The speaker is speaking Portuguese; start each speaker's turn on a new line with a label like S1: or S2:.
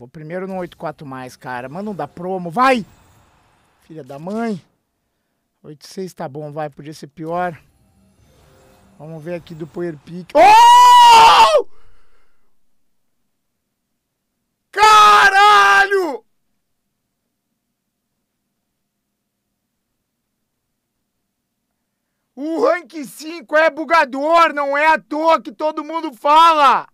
S1: vou primeiro no 84 mais, cara. Manda um da promo, vai! Filha da mãe. 86 tá bom, vai, podia ser pior. Vamos ver aqui do Power Pick. Oh! Caralho! O rank 5 é bugador, não é à toa que todo mundo fala.